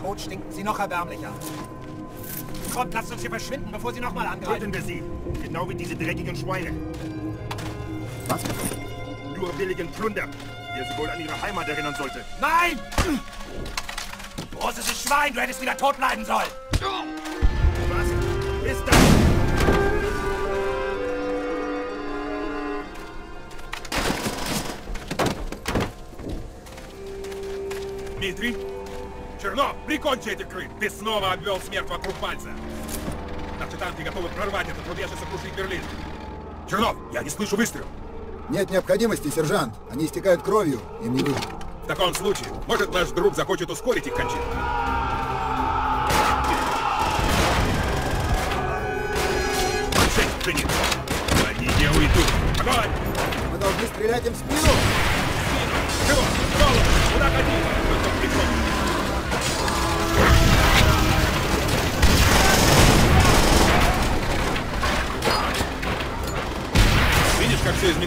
Tod stinken sie noch erbärmlicher. Kommt, lasst uns hier verschwinden, bevor sie nochmal angreifen. Töten wir sie. Genau wie diese dreckigen Schweine. Was? Nur billigen Plunder, der sie wohl an ihre Heimat erinnern sollte. Nein! Großes Schwein, du hättest wieder tot bleiben sollen. Was? Ist das? Дмитрий? Чернов, прикончи этих крыс! Ты снова обвел смерть вокруг пальца! Наши танки готовы прорвать этот рубеж и сокрушить Берлин! Чернов, я не слышу выстрел! Нет необходимости, сержант. Они истекают кровью. Им не выжить. В таком случае, может наш друг захочет ускорить их кончину? Шесть принят. Они не уйдут. Огонь! Мы должны стрелять им в спину. Чего? Голову! Куда хотите?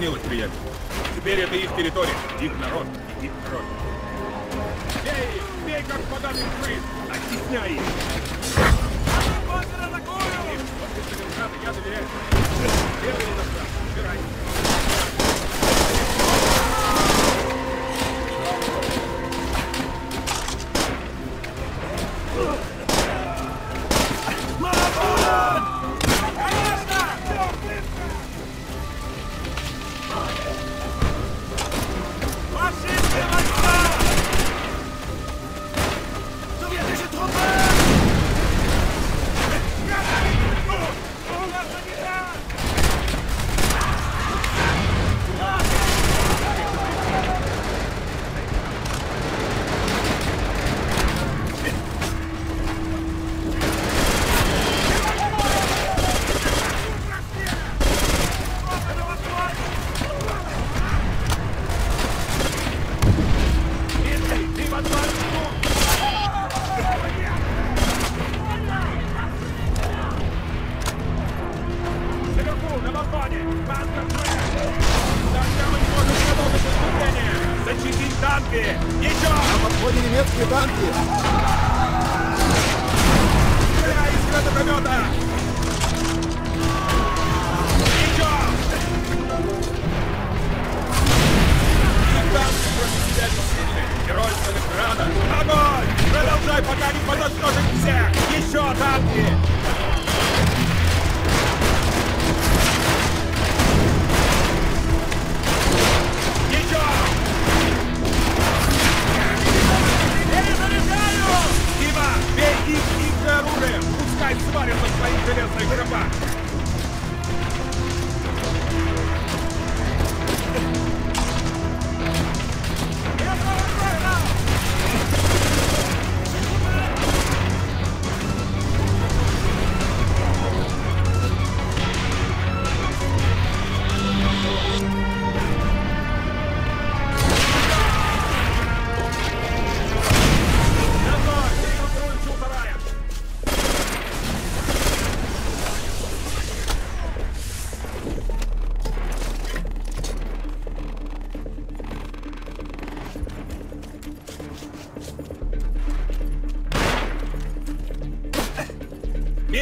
Изменилось, приятель? Теперь это их территория, их народ и их кровь. Бей их! Бей, как поганых крыс! Оттесняй их! Немецкие танки. Стреляй из гранатомета! Геройство Ленинграда! Огонь! Продолжай, пока не подошножить всех! Еще танки!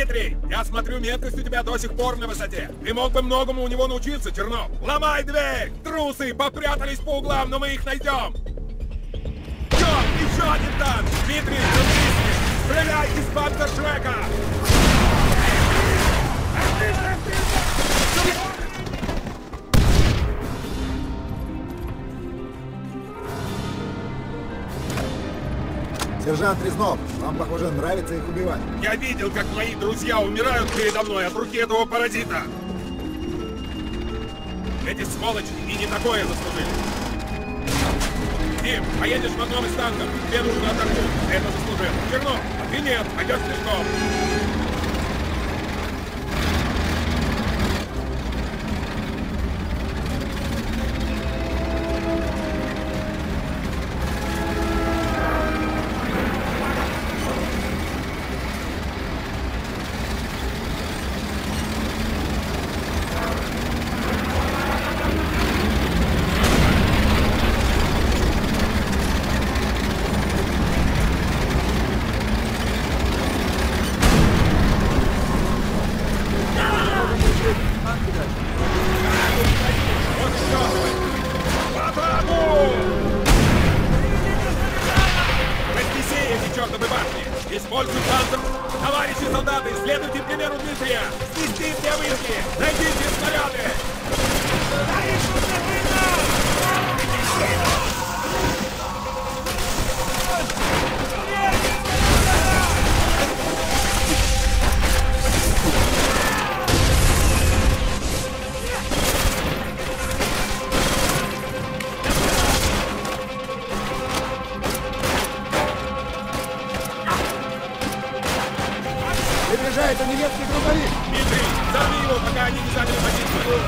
Дмитрий, я смотрю, меткость у тебя до сих пор на высоте. Ты мог бы многому у него научиться, Чернов. Ломай дверь! Трусы попрятались по углам, но мы их найдем. Черт, еще один танк! Дмитрий, разберись! Стреляй из панцершрека! Сержант Резнов, вам, похоже, нравится их убивать. Я видел, как мои друзья умирают передо мной от руки этого паразита. Эти сволочи и не такое заслужили. Дим, поедешь в одном из танков. Тебе нужно отдохнуть. Это заслужил. Чернов, а ты нет, пойдешь примеру Дмитрия! Снести все вышки! Найдите снаряды! Приближается немецкий грузовик! Дмитрий, взорви его, пока они не заняли позицию!